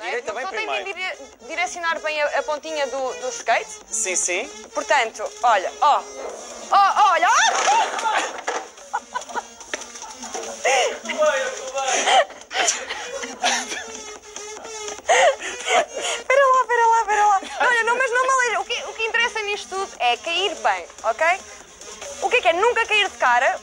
Direita não, bem tem de direcionar bem a, a pontinha do, do skate. Sim, sim. Portanto, olha, ó. Ó, olha, ó! Espera lá, espera lá, espera lá. Olha, não, mas não me aleja. O que, o que interessa nisto tudo é cair bem, ok? O que é que é? Nunca cair de cara,